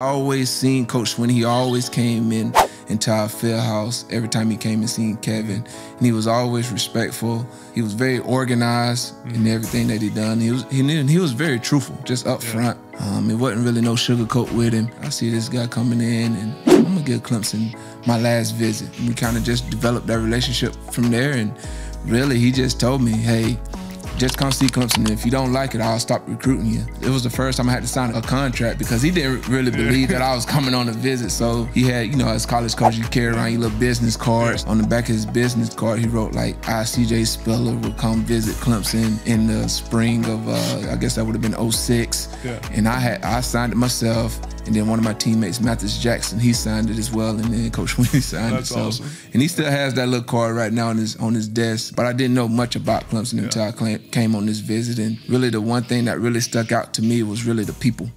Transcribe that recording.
Always seen Coach Swinney. He always came in into our field house every time he came and seen Kevin, and he was always respectful. He was very organized mm-hmm. in everything that he done. He was he knew, he was very truthful, just up yeah. front. Um, it wasn't really no sugarcoat with him. I see this guy coming in, and I'm gonna give Clemson my last visit. And we kind of just developed that relationship from there, and really he just told me, hey just come see Clemson. If you don't like it, I'll stop recruiting you. It was the first time I had to sign a contract because he didn't really believe that I was coming on a visit. So he had, you know, as college coach, you carry around your little business cards. On the back of his business card, he wrote like, I, CJ Spiller, will come visit Clemson in the spring of, uh, I guess that would have been 06. Yeah. And I had, I signed it myself. And then one of my teammates, Mathis Jackson, he signed it as well. And then Coach Swinney signed That's it. So, awesome. and he still has that little card right now on his on his desk. But I didn't know much about Clemson yeah. until I came on this visit. And really, the one thing that really stuck out to me was really the people.